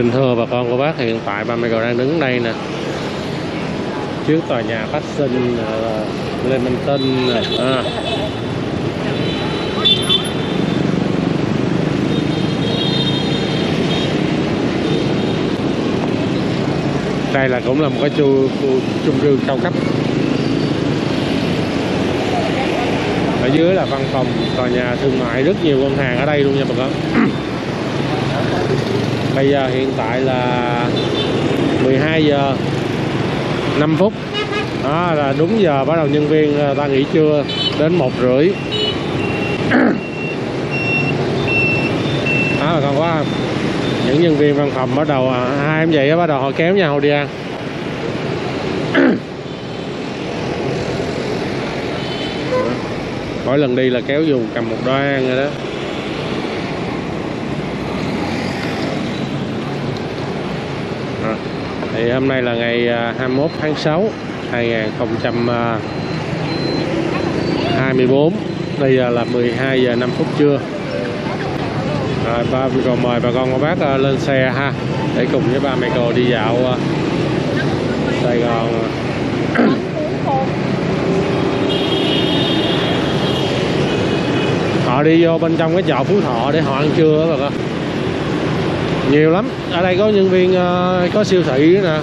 Xin thưa bà con cô bác hiện tại ba mẹ cậu đang đứng đây nè trước tòa nhà phát sinh Lê Minh Tinh nè. À. đây là cũng là một cái chu, chung cư cao cấp ở dưới là văn phòng tòa nhà thương mại rất nhiều ngân hàng ở đây luôn nha bà con bây giờ hiện tại là 12 giờ 5 phút. Đó là đúng giờ bắt đầu nhân viên à, ta nghỉ trưa đến một rưỡi. Đó là còn quá. Những nhân viên văn phòng bắt đầu à, hai em vậy bắt đầu họ kéo nhau đi ăn. Mỗi lần đi là kéo dù cầm một đoan rồi đó. Thì hôm nay là ngày à, 21 tháng 6 2024 à, bây giờ là 12 giờ 5 phút trưa. Rồi, ba còn mời bà con cô bác à, lên xe ha, để cùng với ba mẹ cô đi dạo Sài Gòn. Họ đi vô bên trong cái chợ Phú Thọ để họ ăn trưa đó bà con nhiều lắm. Ở đây có nhân viên ờ, có siêu thị nữa nè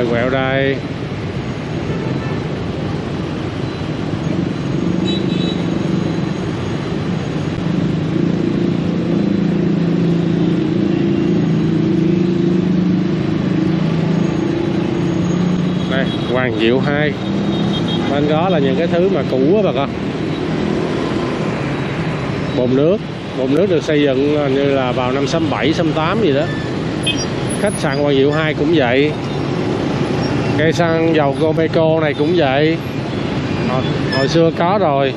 rồi quẹo đây đây Hoàng Diệu 2 bên đó là những cái thứ mà cũ á bà con. Bồn nước bồn nước được xây dựng như là vào năm 67 68 gì đó. Khách sạn Hoàng Diệu 2 cũng vậy. Cây xăng dầu Gomeco này cũng vậy. Hồi, hồi xưa có rồi.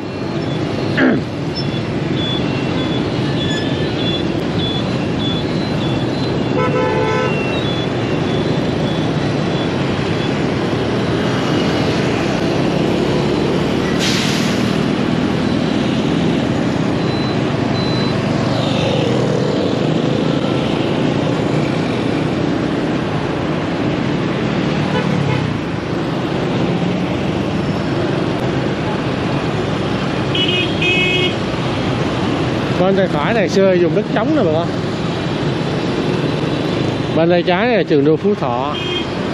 Bên tay phải này xưa dùng đất trống nè bà con. Bên tay trái này là trường đua Phú Thọ.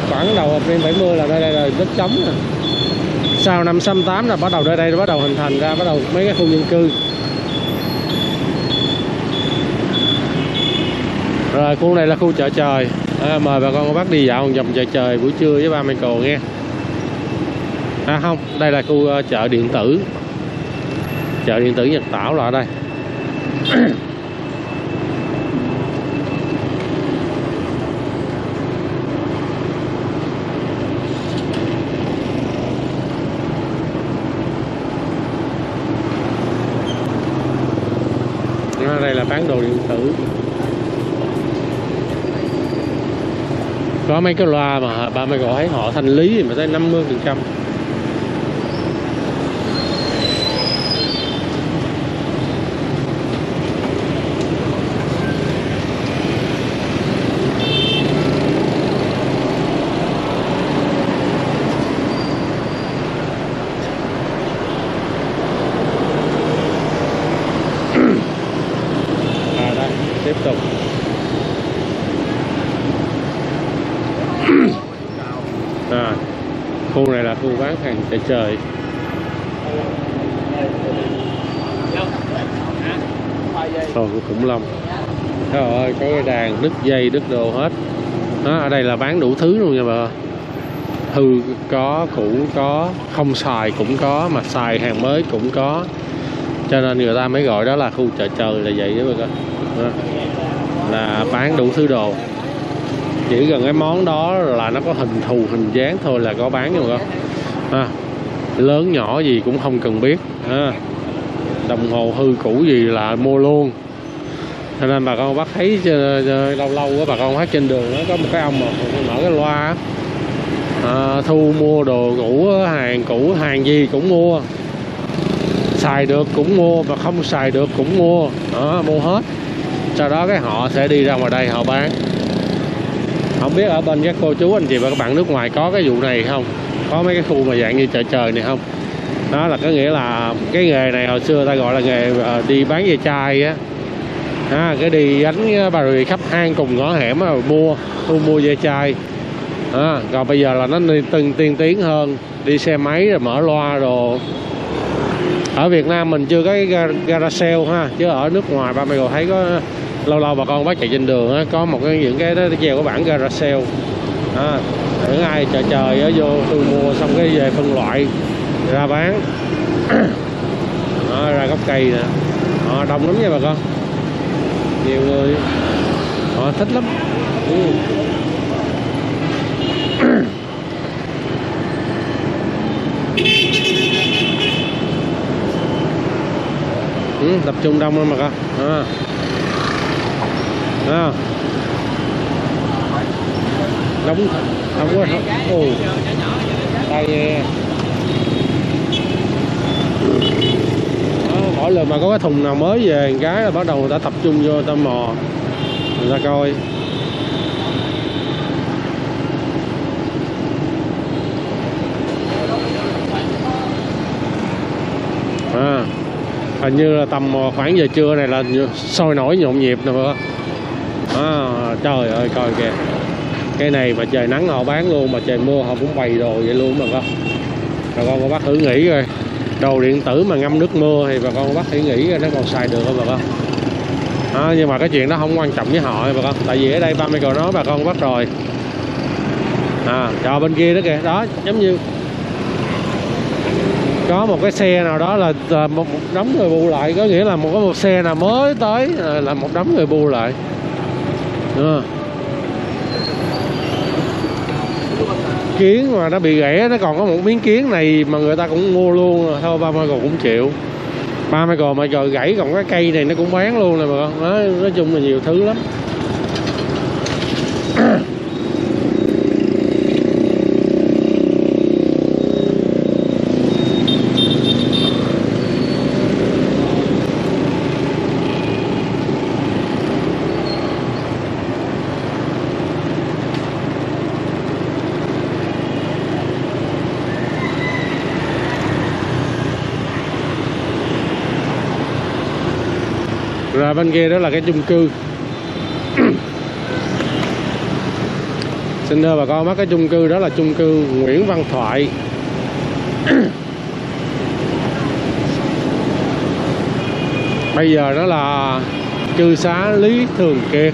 Khoảng đầu thập niên 70 là đây, đây là đất trống nè. Sau năm 68 là bắt đầu nơi đây bắt đầu hình thành ra bắt đầu mấy cái khu dân cư. Rồi khu này là khu chợ trời. À, mời bà con cô bác đi dạo một vòng chợ trời buổi trưa với ba Michael nghe. À không đây là khu ờ, chợ điện tử. Chợ điện tử Nhật Tảo là ở đây. Đây là bán đồ điện tử. Có mấy cái loa mà ba mày gọi họ thanh lý thì mà tới 50 phần trăm tiếp tục à, khu này là khu bán hàng chợ trời đụng lòng. Trời ơi, có cái đàn đứt dây, đứt đồ hết. Đó, Ở đây là bán đủ thứ luôn nha bà. Hư có, cũ có, không xài cũng có Mà xài hàng mới cũng có. Cho nên người ta mới gọi đó là khu chợ trời là vậy đó bà con là bán đủ thứ đồ. Chỉ gần cái món đó là nó có hình thù hình dáng thôi là có bán nha bà con à, lớn nhỏ gì cũng không cần biết. À, đồng hồ hư cũ gì là mua luôn cho nên bà con bắt thấy lâu lâu á bà con hát trên đường nó có một cái ông mà mở cái loa à, thu mua đồ cũ hàng cũ hàng gì cũng mua. Xài được cũng mua mà không xài được cũng mua. Đó, mua hết. Sau đó cái họ sẽ đi ra ngoài đây họ bán. Không biết ở bên các cô chú anh chị và các bạn nước ngoài có cái vụ này không? Có mấy cái khu mà dạng như chợ trời này không? Đó là có nghĩa là cái nghề này hồi xưa ta gọi là nghề ờ, đi bán về chai á à, cái đi đánh bà rùi khắp hang cùng ngõ hẻm rồi mua thu mua dây chai. À, còn bây giờ là nó từng tiên tiến hơn đi xe máy rồi mở loa rồi ở Việt Nam mình chưa có cái gara sale ha chứ ở nước ngoài ba mày còn thấy có lâu lâu bà con bác chạy trên đường á, có một cái những cái đó treo cái bảng gara sale à, những ai chờ trời á vô tôi mua xong cái về phân loại ra bán. Đó, ra gốc cây nè. À, đông lắm nha bà con nhiều người họ thích lắm ừ. ừ, tập trung đông lắm mà con à. À. đóng đóng quá ồ đây mỗi lần mà có cái thùng nào mới về cái là bắt đầu người ta tập trung vô ta mò người ta coi. À, hình như là tầm khoảng giờ trưa này là sôi nổi nhộn nhịp nè bà. À, trời ơi coi kìa. Cái này mà trời nắng họ bán luôn mà trời mưa họ cũng bày đồ vậy luôn mà con bà con có bác thử nghĩ rồi đồ điện tử mà ngâm nước mưa thì bà con bác sĩ nghĩ nó còn xài được không bà con? À, nhưng mà cái chuyện đó không quan trọng với họ bà con. Tại vì ở đây ba mươi cầu nói bà con bắt rồi. À cho bên kia đó kìa. Đó giống như có một cái xe nào đó là, là một, một đống người bù lại. Có nghĩa là một cái một xe nào mới tới là một đống người bù lại. À. kiến mà nó bị gãy nó còn có một miếng kiến này mà người ta cũng mua luôn rồi thôi ba Michael cũng chịu. Ba Michael mà trời gãy còn cái cây này nó cũng bán luôn này mà con. Nói, nói chung là nhiều thứ lắm. Bên kia đó là cái chung cư. Xin thưa bà con mắt cái chung cư đó là chung cư Nguyễn Văn Thoại. Bây giờ đó là cư xá Lý Thường Kiệt.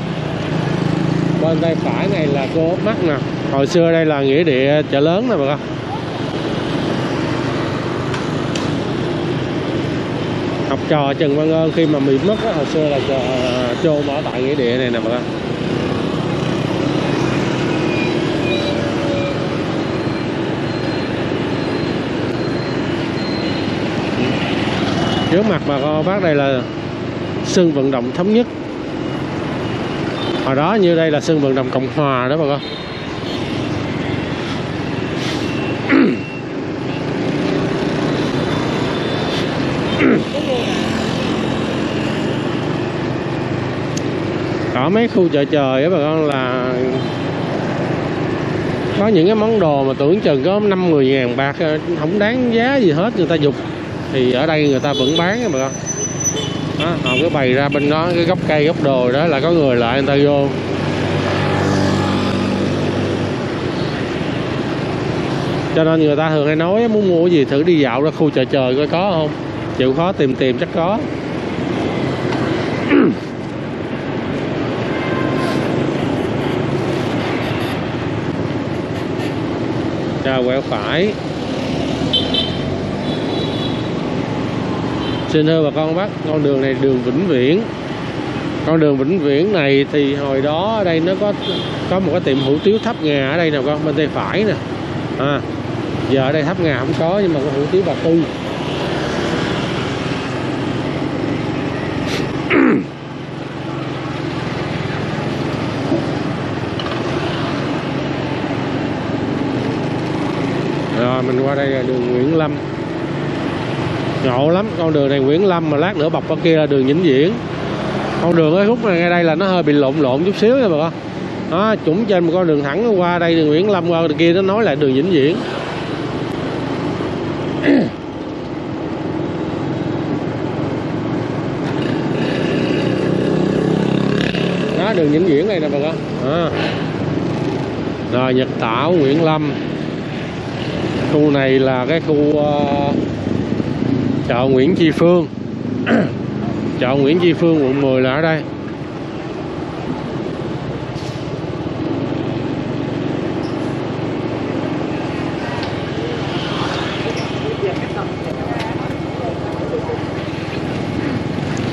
Bên tay phải này là cô mắt nè. Hồi xưa đây là nghĩa địa chợ lớn nè bà con. Chờ Trần Văn Ơn khi mà bị mất á, hồi xưa là chôn ờ, ở tại nghĩa địa này nè bà con. Trước mặt bà con bác đây là sân vận động thống nhất. Hồi đó như đây là sân vận động cộng hòa đó bà con. Ở mấy khu chợ trời á bà con là có những cái món đồ mà tưởng chừng có năm mười ngàn bạc à, không đáng giá gì hết người ta dục. Thì ở đây người ta vẫn bán á bà con. Đó, họ cứ bày ra bên đó cái gốc cây gốc đồ đó là có người lại người ta vô. Cho nên người ta thường hay nói muốn mua cái gì thử đi dạo ra khu chợ trời coi có không? Chịu khó tìm tìm chắc có. Ra quẹo phải. Xin thưa bà con bác con đường này đường vĩnh viễn. Con đường vĩnh viễn này thì hồi đó ở đây nó có có một cái tiệm hủ tiếu thắp ngà ở đây nè con bên tay phải nè. À, giờ ở đây thắp ngà không có nhưng mà có hủ tiếu bà tư rồi mình qua đây là đường Nguyễn Lâm. Ngộ lắm, con đường này Nguyễn Lâm mà lát nữa bọc qua kia là đường Vĩnh Viễn. Con đường ấy khúc này ngay đây là nó hơi bị lộn lộn chút xíu nha bà con. Đó chủng trên một con đường thẳng qua đây đường Nguyễn Lâm, qua đường kia nó nói lại đường Vĩnh Viễn. Đó, đường Vĩnh Viễn này nè bà con. À. rồi, Nhật Tảo, Nguyễn Lâm khu này là cái khu uh, chợ Nguyễn Tri Phương. Chợ Nguyễn Tri Phương quận 10 là ở đây.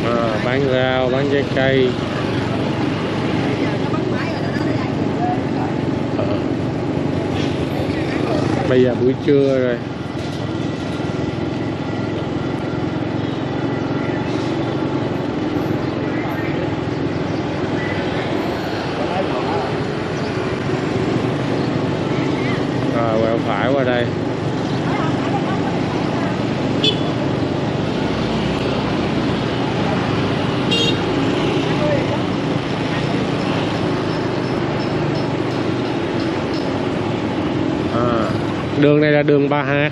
À, bán rau bán trái cây. Bây giờ buổi trưa rồi rồi quẹo phải qua đây à, đường này là đường Ba Hạt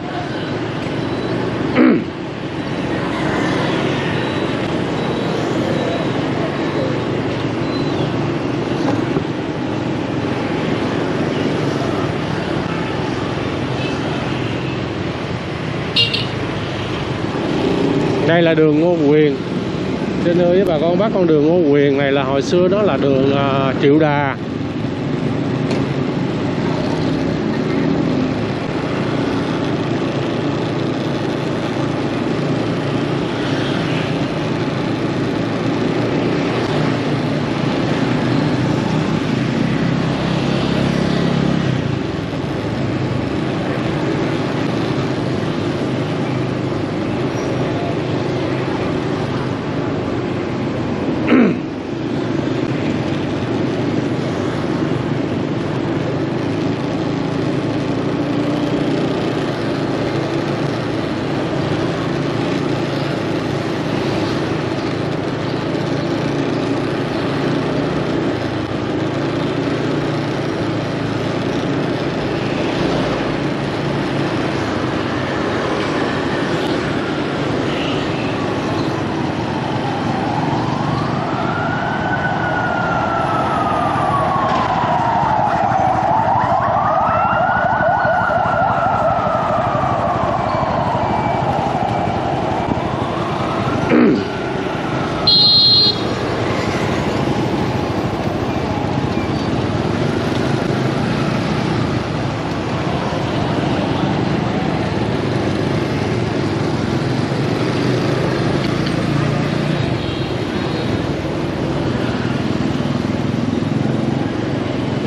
đây là đường Ngô Quyền. Xin thưa với bà con bác con đường Ngô Quyền này là hồi xưa đó là đường uh, Triệu Đà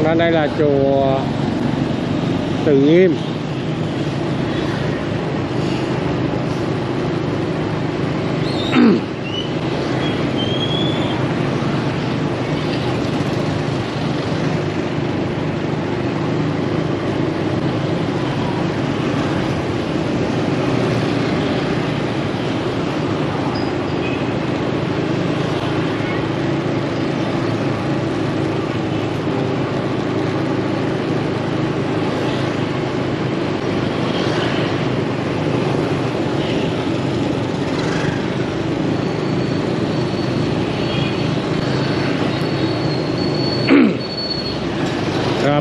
Bên đây là chùa Từ Nghiêm.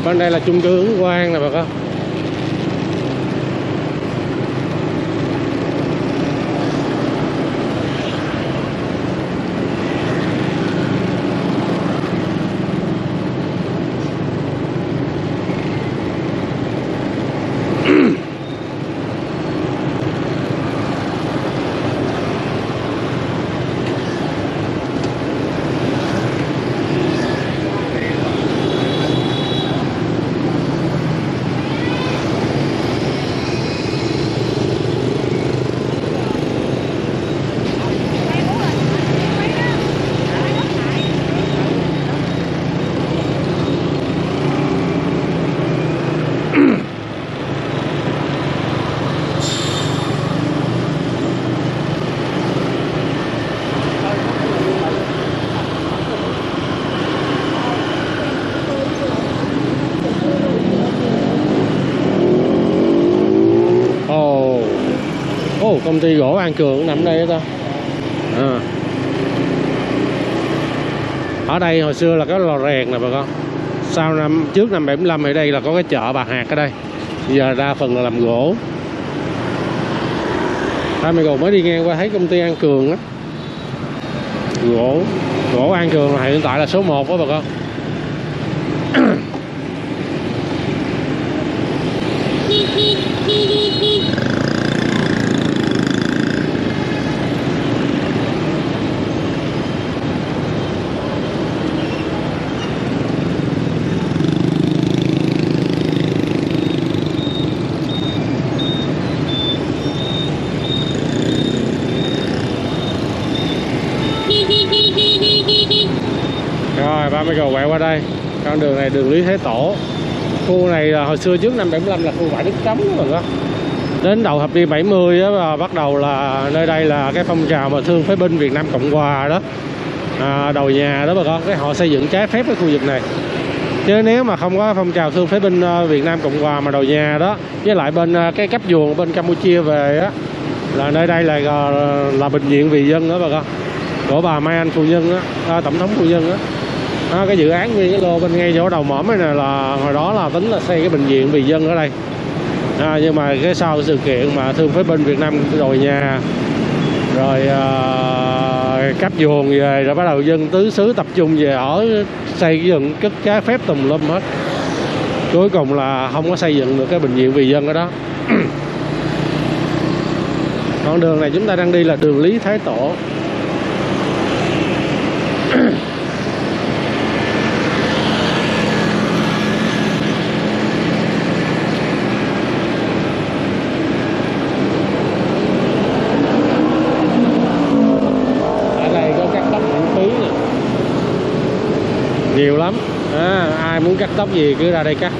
Bên đây là chung cư ứng quang nè bà con. Công ty gỗ An Cường nằm đây đó ta. À. ở đây hồi xưa là có lò rèn nè bà con. Sau năm trước năm 75 ở đây là có cái chợ bà hạt ở đây. Giờ đa phần là làm gỗ. Hai mày còn mới đi ngang qua thấy công ty An Cường á. Gỗ gỗ An Cường là hiện tại là số 1 đó bà con rồi ba mươi cầu quẹo qua đây con đường Lý Thế Tổ. Khu này là hồi xưa trước năm 75 là khu bãi đất cấm đó mọi người. Đến đầu thập niên 70 đó và bắt đầu là nơi đây là cái phong trào mà thương phế binh Việt Nam Cộng Hòa đó. À, đầu nhà đó bà con cái họ xây dựng trái phép cái khu vực này. Chứ nếu mà không có phong trào thương phế binh à, Việt Nam Cộng Hòa mà đầu nhà đó với lại bên à, cái cấp chuồng bên Campuchia về á là nơi đây là à, là bệnh viện vì dân đó bà con. Của bà Mai Anh phu nhân đó, à, tổng thống phu nhân đó à, cái dự án nguyên cái lô bên ngay chỗ đầu mỏm này nè là hồi đó là tính là xây cái bệnh viện vì dân ở đây. À, nhưng mà cái sau cái sự kiện mà thương phế binh Việt Nam rồi nhà rồi à, cấp dồn về rồi bắt đầu dân tứ xứ tập trung về ở xây dựng cất trái phép tùm lum hết. Cuối cùng là không có xây dựng được cái bệnh viện vì dân ở đó. Con đường này chúng ta đang đi là đường Lý Thái Tổ ở đây có cắt tóc miễn phí nè nhiều lắm. À, ai muốn cắt tóc gì cứ ra đây cắt.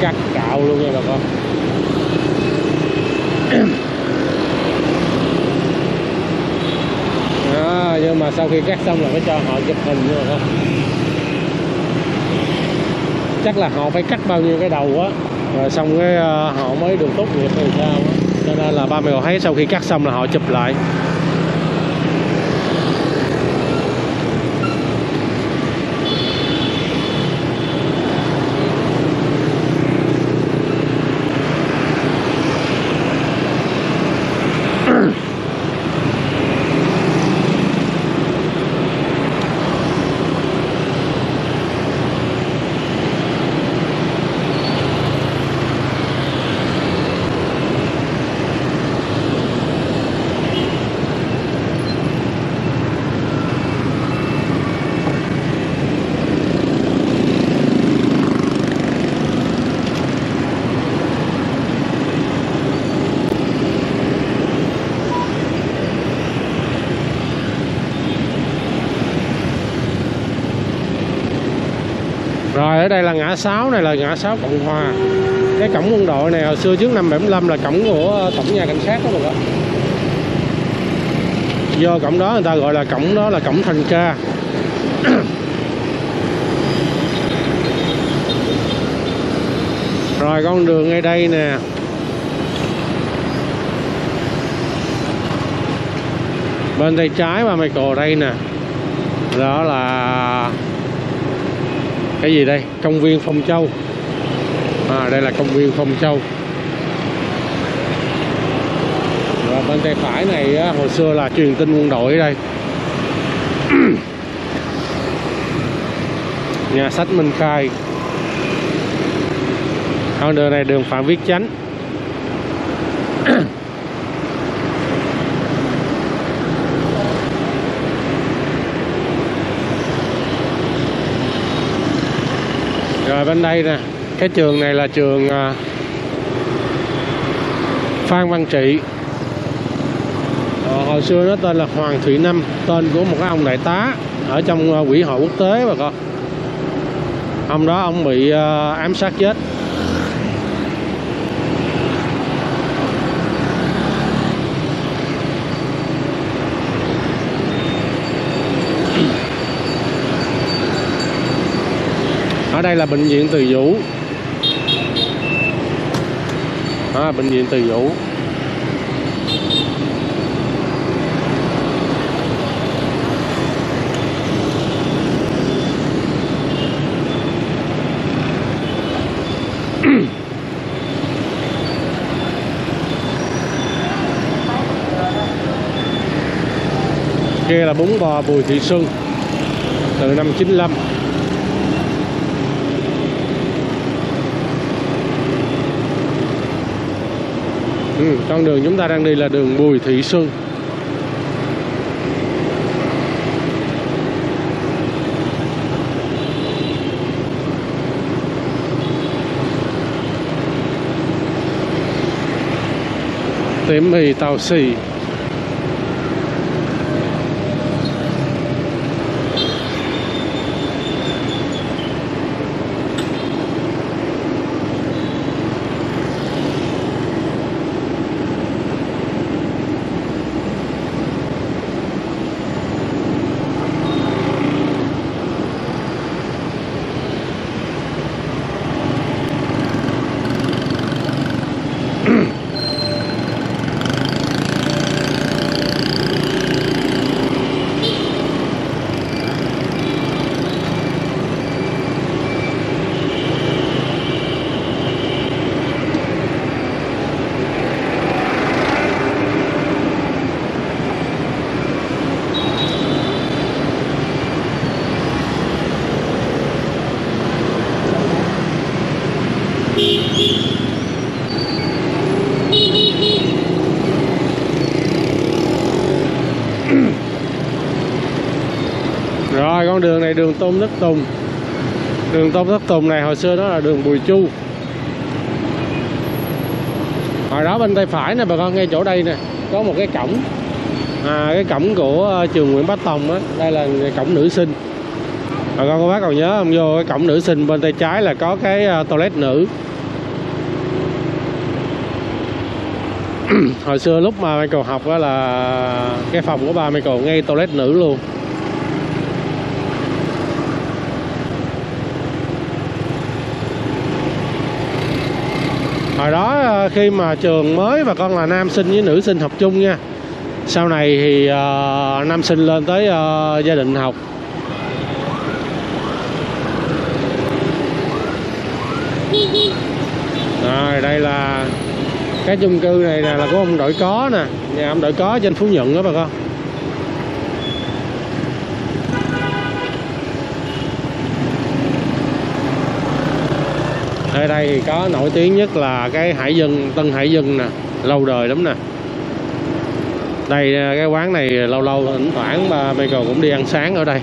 Cắt cạo luôn nha bà con. À, nhưng mà sau khi cắt xong là phải cho họ chụp hình nha bà con. Chắc là họ phải cắt bao nhiêu cái đầu á rồi xong cái ờ, họ mới được tốt nghiệp hay sao á. Cho nên là ba mẹ thấy sau khi cắt xong là họ chụp lại Rồi ở đây là ngã 6 này là ngã 6 Cộng Hòa. Cái cổng quân đội này hồi xưa trước năm 75 là cổng của ờ, tổng nhà cảnh sát đó mọi người Do cổng đó người ta gọi là cổng đó là cổng Thành Ca. Rồi con đường ngay đây nè. Bên tay trái ba Michael đây nè. Đó là cái gì đây? Công viên Phong Châu. À, đây là công viên Phong Châu. Và bên tay phải này á, hồi xưa là truyền tin quân đội ở đây. Nhà sách Minh Khai. Con đường này đường Phạm Viết Chánh. Bên đây nè cái trường này là trường à, Phan Văn Trị. Ờ, hồi xưa nó tên là Hoàng Thụy Năm tên của một cái ông đại tá ở trong à, quỹ hội quốc tế bà con ông đó ông bị à, ám sát chết. đây là bệnh viện Từ Vũ, à, bệnh viện Từ Vũ. kia là bún bò Bùi Thị Xuân từ năm 95 ừ, con đường chúng ta đang đi là đường Bùi Thị Xuân. Tiệm mì tàu xì Rồi con đường này đường Tôn thất Tùng. Đường Tôn thất Tùng này hồi xưa đó là đường Bùi Chu. Hồi đó bên tay phải nè bà con ngay chỗ đây nè Có một cái cổng. À, Cái cổng của ờ, trường Nguyễn Bá Tòng á Đây là cổng nữ sinh. Bà con cô bác còn nhớ không? Vô cái cổng nữ sinh bên tay trái là có cái ờ, toilet nữ. Hồi xưa lúc mà Michael học đó là Cái phòng của ba Michael ngay toilet nữ luôn hồi đó ờ, khi mà trường mới bà con là nam sinh với nữ sinh học chung nha. Sau này thì uh, nam sinh lên tới uh, gia đình học. Rồi đây là cái chung cư này nè là của ông đội có nè. Nhà ông đội có trên phú nhuận đó bà con. Ở đây thì có nổi tiếng nhất là cái hải dân tân hải dân nè, lâu đời lắm nè. Đây, cái quán này lâu lâu thỉnh thoảng ba Michael cũng đi ăn sáng ở đây.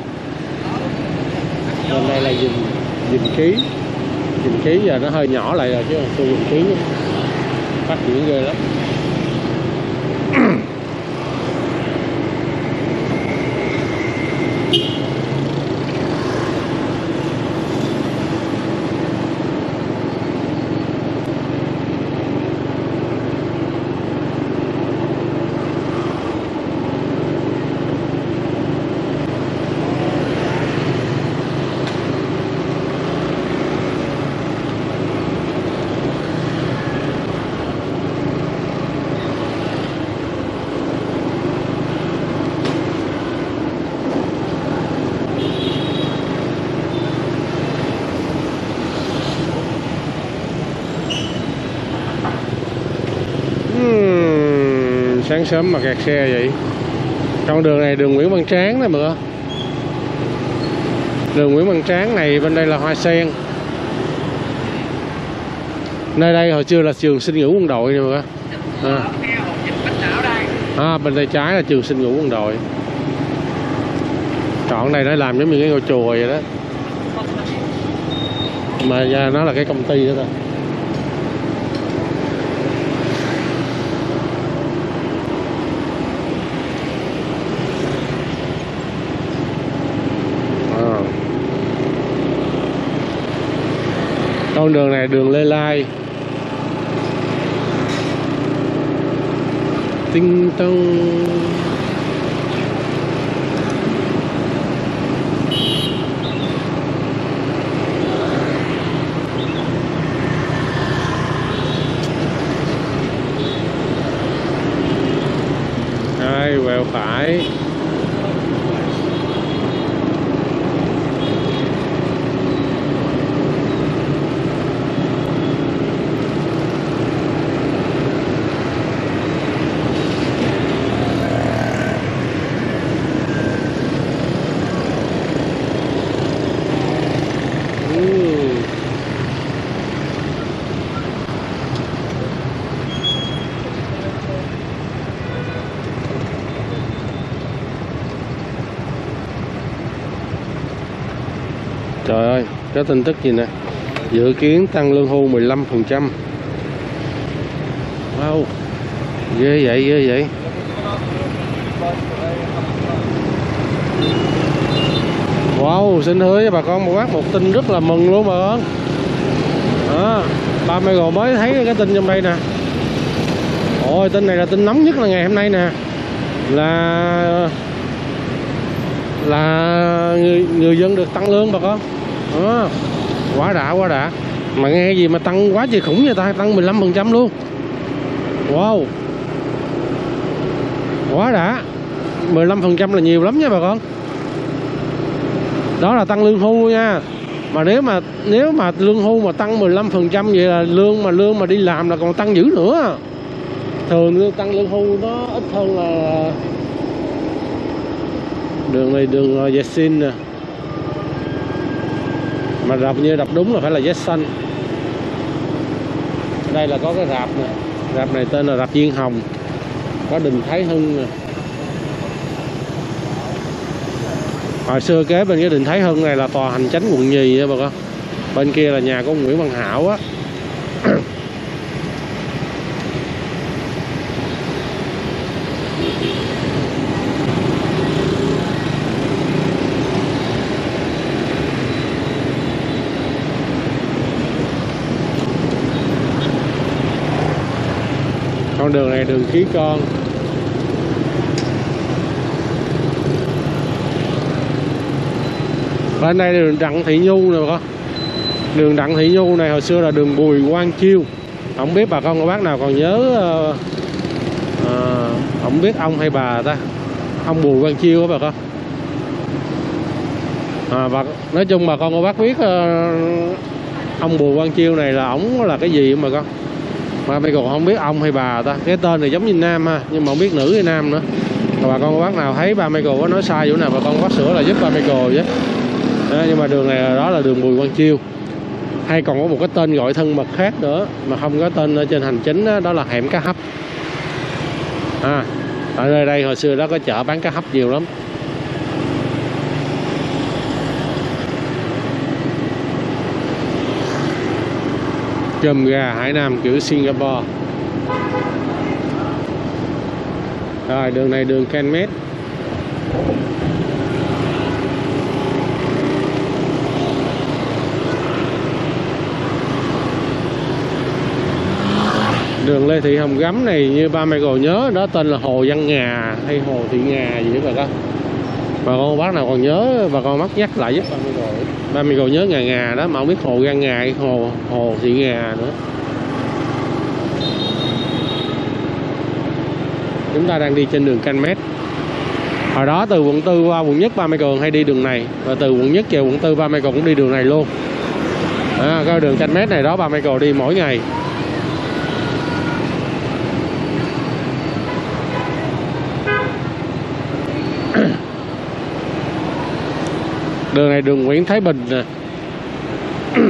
Bên đây là dình dình ký. Dình ký giờ nó hơi nhỏ lại rồi chứ tôi dình ký. Phát triển ghê lắm Ừm, sáng sớm mà kẹt xe vậy. Con đường này đường Nguyễn Văn Tráng nè mọi người đường Nguyễn Văn Tráng này bên đây là hoa sen. Nơi đây hồi xưa là trường sinh ngữ quân đội nè mọi người à. à, bên tay trái là trường sinh ngữ quân đội. Trọn này nó làm giống như cái ngôi chùa vậy đó. Mà à, nó là cái công ty đó thôi con đường này đường Lê Lai. Tinh tông Đây, quẹo phải Trời ơi, có tin tức gì nè? Dự kiến tăng lương hưu 15% Wow Ghê vậy, ghê vậy. Wow, xin hứa với bà con một bác một tin rất là mừng luôn bà con. Đó, ba mẹ gồ mới thấy cái tin trong đây nè. Ôi, tin này là tin nóng nhất là ngày hôm nay nè. Là là người, người dân được tăng lương bà con. Đó. quá đã quá đã. Mà nghe gì mà tăng quá trời khủng vậy ta? Tăng 15 phần trăm luôn. Wow. Quá đã. 15 phần trăm là nhiều lắm nha bà con. Đó là tăng lương hưu nha. Mà nếu mà nếu mà lương hưu mà tăng 15 phần trăm vậy là lương mà lương mà đi làm là còn tăng dữ nữa. Thường tăng lương hưu nó ít hơn là đường này đường uh, Yassin nè. Mà đọc như đọc đúng là phải là Yassin. Đây là có cái rạp nè. Rạp này tên là rạp Diên Hồng. Có đình Thái Hưng nè. Hồi xưa kế bên cái đình Thái Hưng này là tòa hành chánh quận nhì á bà con. Bên kia là nhà của Nguyễn Văn Hảo á. Con đường này đường khí con. Bên đây là đường đặng thị nhu nè bà con. Đường đặng thị nhu này hồi xưa là đường bùi quang chiêu. Không biết bà con cô bác nào còn nhớ uh, uh, không biết ông hay bà ta. Ông bùi quang chiêu đó bà con. À, và nói chung bà con cô bác biết uh, ông bùi quang chiêu này là ổng là cái gì mà con? Mà bây giờ không biết ông hay bà ta. Cái tên này giống như nam ha nhưng mà không biết nữ hay nam nữa. Và bà con bác nào thấy ba Michael có nói sai chỗ nào bà con bác sửa là giúp ba Michael chứ. Đó, nhưng mà đường này đó là đường Bùi Quang Chiêu. Hay còn có một cái tên gọi thân mật khác nữa mà không có tên ở trên hành chính đó, đó là hẻm cá hấp. À, ở đây, đây hồi xưa đó có chợ bán cá hấp nhiều lắm. Cơm gà Hải Nam kiểu Singapore. Rồi, đường này đường Kenmet đường Lê Thị Hồng Gấm này, như ba mẹ còn nhớ, đó tên là Hồ Văn Ngà hay Hồ Thị Ngà gì đó các con bà con bác nào còn nhớ bà con mắc nhắc lại giúp ba mươi rồi còn nhớ ngà ngà đó mà không biết Hồ gan Ngà hay Hồ Hồ Thị Ngà nữa. Chúng ta đang đi trên đường canh mét. Hồi đó từ quận tư qua quận nhất ba mươi Cường hay đi đường này và từ quận nhất về quận tư ba mươi Cường cũng đi đường này luôn. À, cái đường canh mét này đó ba mươi Cường đi mỗi ngày. Đường này đường Nguyễn Thái Bình nè.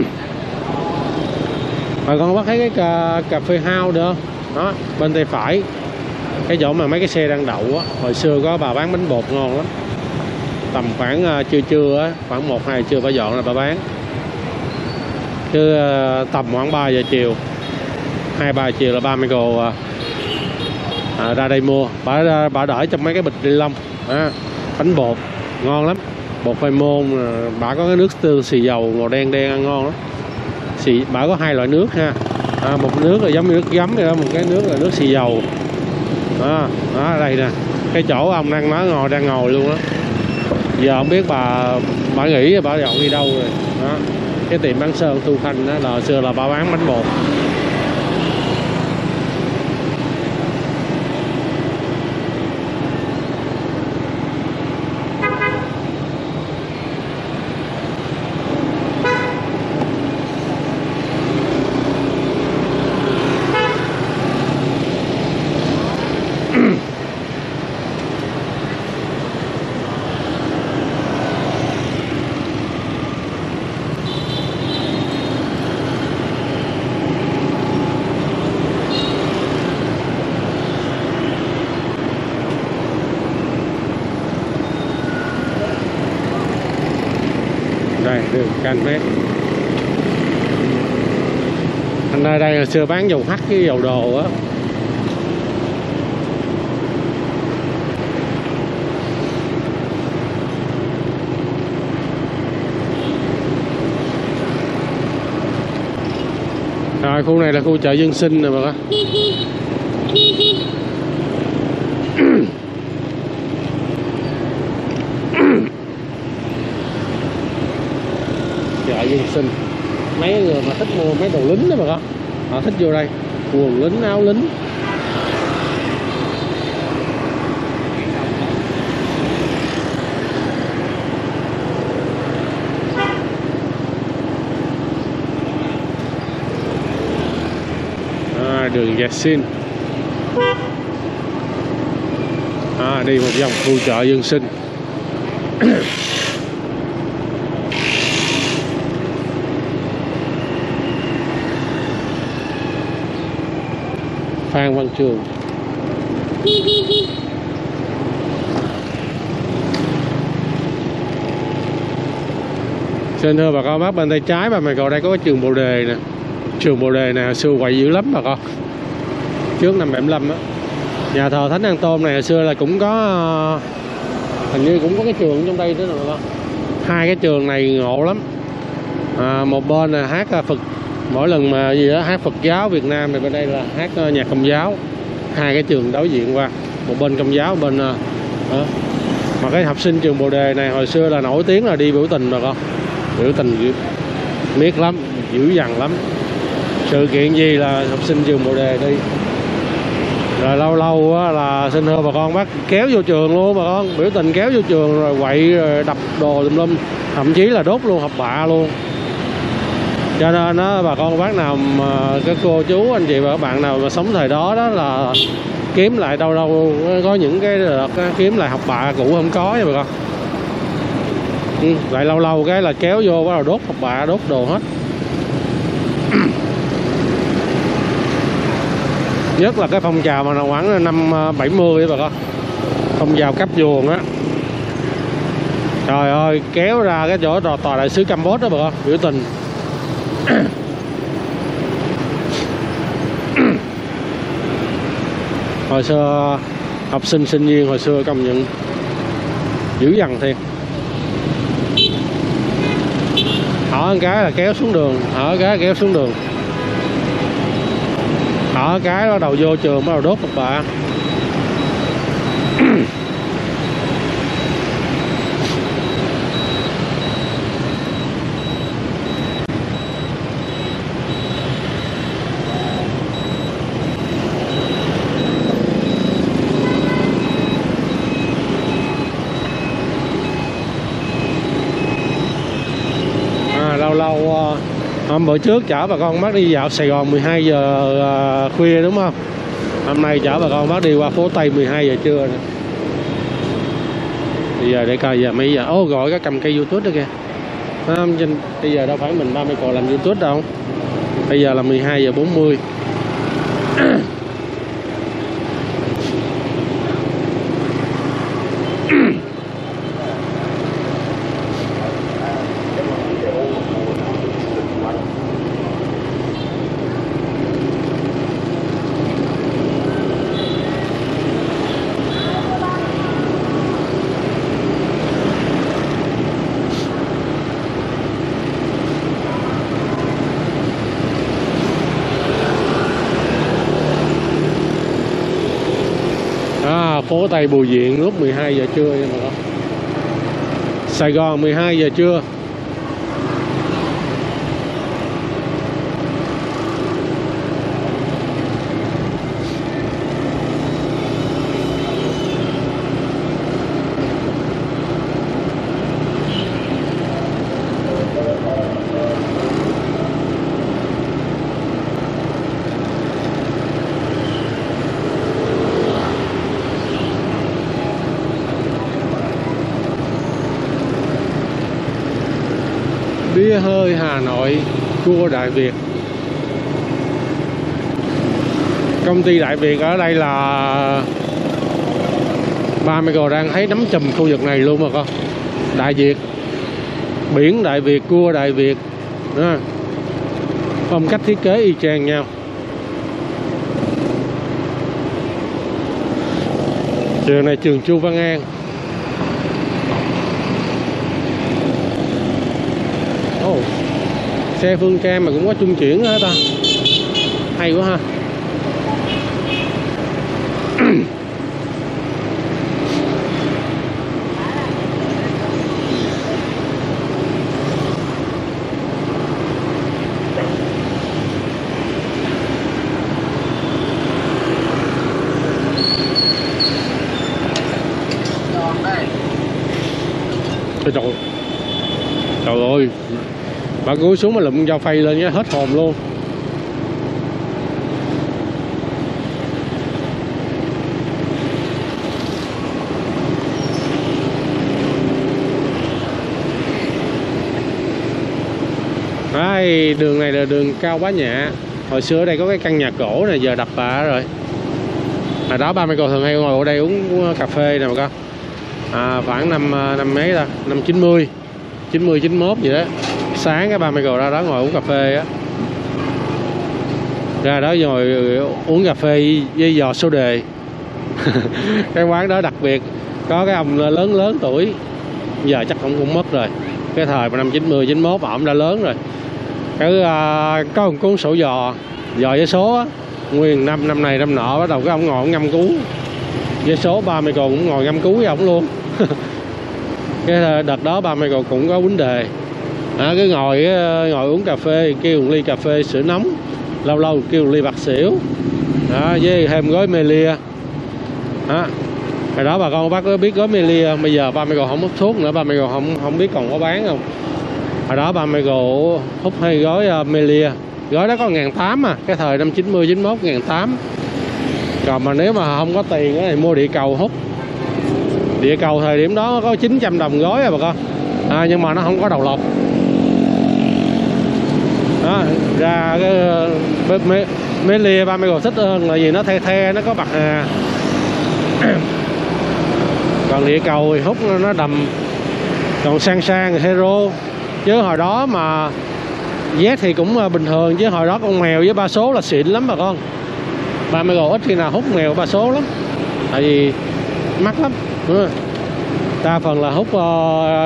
Bà con bắt thấy cái cà, cà phê house được không đó bên tay phải. Cái chỗ mà mấy cái xe đang đậu á hồi xưa có bà bán bánh bột ngon lắm. Tầm khoảng uh, trưa trưa á khoảng một hai trưa bà dọn là bà bán. Chứ uh, tầm khoảng 3 giờ chiều hai ba chiều là ba mươi cô uh, à, ra đây mua. Bà bà đợi trong mấy cái bịch ni lông à, bánh bột ngon lắm bột khoai môn bà có cái nước tương xì dầu màu đen đen ăn ngon lắm. Xì bà có hai loại nước ha. À, một nước là giống như nước giấm vậy đó một cái nước là nước xì dầu. À, đó, đó đây nè. Cái chỗ ông đang nói ngồi đang ngồi luôn á. Giờ không biết bà bà nghĩ bà dọn đi đâu rồi. Đó. Cái tiệm bán sơn tu khanh đó là xưa là bà bán bánh bột. Đây đường anh ra đây hồi xưa bán dầu hắt với dầu đồ á. Rồi, khu này là khu chợ dân sinh rồi bà con. dân sinh. Mấy người mà thích mua mấy đồ lính đó mà con họ thích vô đây quần lính áo lính. À, đường Yassin. À, đi một vòng khu chợ dân sinh. Phan Văn Trường Xin thưa bà con bác bên tay trái bà mày cầu đây có cái trường Bồ Đề nè. Trường Bồ Đề nè hồi xưa quậy dữ lắm bà con. Trước năm 75 á. Nhà thờ Thánh An Tôn này hồi xưa là cũng có Hình như cũng có cái trường trong đây nữa nè bà con. Hai cái trường này ngộ lắm. À, Một bên là hát à, Phật mỗi lần mà gì đó hát Phật giáo Việt Nam thì bên đây là hát ờ, nhạc công giáo. Hai cái trường đối diện qua một bên công giáo bên đó. mà cái học sinh trường Bồ Đề này hồi xưa là nổi tiếng là đi biểu tình mà con. Biểu tình dữ- miết lắm dữ dằn lắm. Sự kiện gì là học sinh trường Bồ Đề đi. Rồi lâu lâu á, là xin thưa bà con bác kéo vô trường luôn bà con. Biểu tình kéo vô trường rồi quậy rồi đập đồ tùm lum. Thậm chí là đốt luôn học bạ luôn cho nên đó bà con bác nào mà các cô chú anh chị và các bạn nào mà sống thời đó đó là kiếm lại đâu đâu có những cái đợt kiếm lại học bạ cũ không có nha bà con. Ừ, lại lâu lâu cái là kéo vô bắt đầu đốt học bạ đốt đồ hết. Nhất là cái phong trào mà nó khoảng năm à, 70 á bà con. Phong trào cấp vuông á. Trời ơi kéo ra cái chỗ tòa, tòa đại sứ Campuchia đó bà con biểu tình. hồi xưa học sinh sinh viên hồi xưa công nhận dữ dằn thiệt. Hỏi cái là kéo xuống đường hỏi cái kéo xuống đường. Hỏi cái bắt đầu vô trường, bắt đầu đốt một bà à, lâu lâu ờ, hôm bữa trước chở bà con bác đi dạo Sài Gòn 12 giờ à, khuya đúng không? Hôm nay chở bà con bác đi qua phố Tây 12 giờ trưa nè. Bây giờ để coi giờ mấy giờ. Ô, gọi cái cầm cây youtube đó kìa. Không? Bây giờ đâu phải mình ba mươi còn làm youtube đâu. Bây giờ là 12 giờ 40 Phố Tây Bùi Viện lúc 12 giờ trưa nha Sài Gòn 12 giờ trưa. Hơi Hà Nội cua Đại Việt. Công ty Đại Việt ở đây là ba Michael đang thấy nắm chùm khu vực này luôn mà con. Đại Việt, biển Đại Việt, cua Đại Việt. Đó. phong cách thiết kế y chang nhau. Trường này trường Chu Văn An oh, xe phương trang mà cũng có trung chuyển hết ta hay quá ha Trời trời Trời ơi Bà cúi xuống mà lụm dao phay lên nhé Hết hồn luôn. Đấy, đường này là đường Cao Bá Nhã Hồi xưa ở đây có cái căn nhà cổ này giờ đập bà rồi. Hồi đó ba mẹ cậu thường hay ngồi ở đây uống ờ, cà phê nè bà con. À, khoảng năm ờ, năm mấy ta? Năm 90 90 91 gì đó sáng cái ba mươi ra đó ngồi uống cà phê á. Ra đó ngồi uống cà phê với giò số đề. Cái quán đó đặc biệt có cái ông lớn lớn tuổi. Giờ chắc cũng cũng mất rồi. Cái thời mà năm 90 91 ổng đã lớn rồi. Cái à, có một cuốn sổ giò giò với số á. Nguyên năm năm này năm nọ bắt đầu cái ông ngồi ông ngâm cứu với số ba mươi còn cũng ngồi ngâm cứu với ổng luôn. Cái đợt đó ba mươi còn cũng có vấn đề à, cứ ngồi ngồi uống cà phê kêu một ly cà phê sữa nóng. Lâu lâu kêu một ly bạc xỉu. Đó, với thêm gói mê lia. Đó. hồi đó bà con bác có biết gói mê lia bây giờ ba mẹ còn không hút thuốc nữa ba mẹ còn không không biết còn có bán không. Hồi đó ba mẹ còn hút hai gói ờ, uh, mê lia. Gói đó có ngàn tám à cái thời năm 90 91 ngàn tám. Còn mà nếu mà không có tiền thì mua địa cầu hút. Địa cầu thời điểm đó có 900 đồng gói à bà con. À, nhưng mà nó không có đầu lọc đó, ra cái ờ, mấy mấy lia ba mươi còn thích hơn ờ, là gì nó the the nó có bạc hà còn địa cầu thì hút nó đầm. Còn sang sang hero. Chứ hồi đó mà Z thì cũng ờ, bình thường chứ hồi đó con mèo với ba số là xịn lắm bà con. Ba mươi ít khi nào hút mèo ba số lắm. Tại vì mắc lắm. Đa phần là hút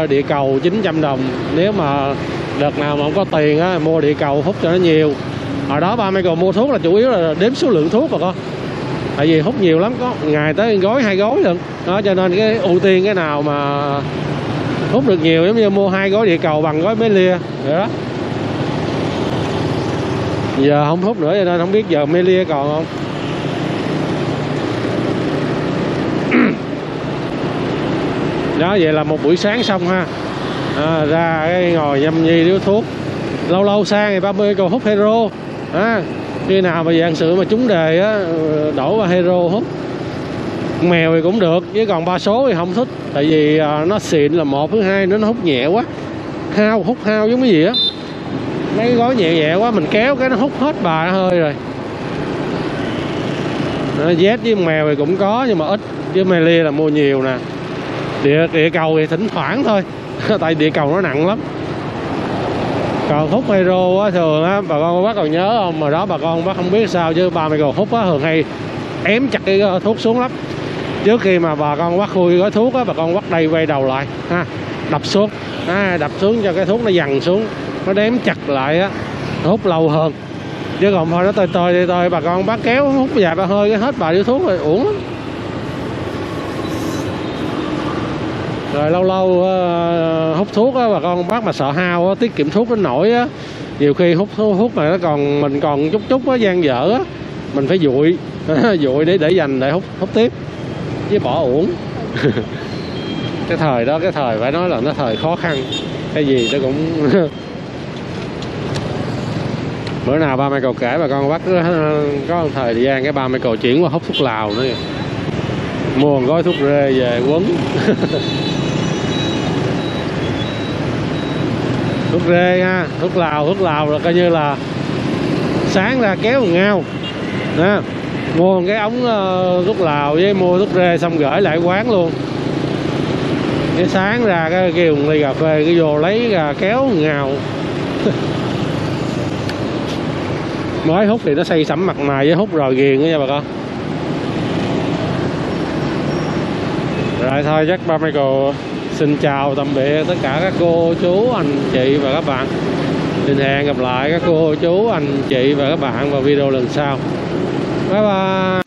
địa cầu 900 đồng. Nếu mà đợt nào mà không có tiền á, mua địa cầu hút cho nó nhiều. Hồi đó ba mươi mua thuốc là chủ yếu là đếm số lượng thuốc rồi con tại vì hút nhiều lắm, có ngày tới gói hai gói luôn đó, cho nên cái ưu tiên cái nào mà hút được nhiều giống như mua hai gói địa cầu bằng gói mấy lia, vậy đó. Giờ không hút nữa cho nên không biết giờ mê lia còn không. Đó, vậy là một buổi sáng xong ha à, ra cái ngồi nhâm nhi điếu thuốc. Lâu lâu sang thì ba mươi còn hút hero. À, khi nào mà dạng sự mà trúng đề á đổ vào hero hút. Mèo thì cũng được chứ còn ba số thì không thích. Tại vì à, nó xịn là một thứ hai nữa nó hút nhẹ quá. Hao hút hao giống cái gì á. Mấy cái gói nhẹ nhẹ quá mình kéo cái nó hút hết bà hơi rồi. Z với mèo thì cũng có nhưng mà ít. Chứ mê là mua nhiều nè. Địa địa cầu thì thỉnh thoảng thôi. tại địa cầu nó nặng lắm. Còn hút hero á thường á bà con bác còn nhớ không? Mà đó bà con bác không biết sao chứ ba mày còn hút á thường hay ém chặt cái thuốc xuống lắm. Trước khi mà bà con bắt khui gói thuốc á bà con bắt đây quay đầu lại ha đập xuống. À, đập xuống cho cái thuốc nó dằn xuống nó đếm chặt lại á hút lâu hơn. Chứ còn thôi nó tơi tơi đi bà con bác kéo hút vài ba hơi cái hết bà điếu thuốc rồi uổng lắm. Rồi lâu lâu ờ, hút thuốc á, bà con bác mà sợ hao á, tiết kiệm thuốc nó nổi á, nhiều khi hút hút mà nó còn, mình còn chút chút á, gian dở á, mình phải dụi dụi để để dành để hút hút tiếp chứ bỏ uổng. Cái thời đó, cái thời phải nói là nó thời khó khăn, cái gì nó cũng bữa nào ba mẹ cầu kể bà con bắt có một thời gian cái ba mẹ cầu chuyển qua hút thuốc lào nữa mua một gói thuốc rê về quấn. Thuốc rê ha thuốc lào thuốc lào là coi như là sáng ra kéo một ngao. Đó. mua một cái ống uh, thuốc lào với mua thuốc rê xong gửi lại quán luôn. Cái sáng ra cái kêu một ly cà phê cái vô lấy ra kéo ngào mới hút thì nó xây sẩm mặt mày với hút rồi ghiền đó nha bà con. Rồi thôi chắc ba Michael xin chào tạm biệt tất cả các cô, chú, anh, chị và các bạn. Xin hẹn gặp lại các cô, chú, anh, chị và các bạn vào video lần sau. Bye bye.